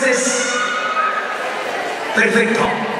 veces. Perfecto.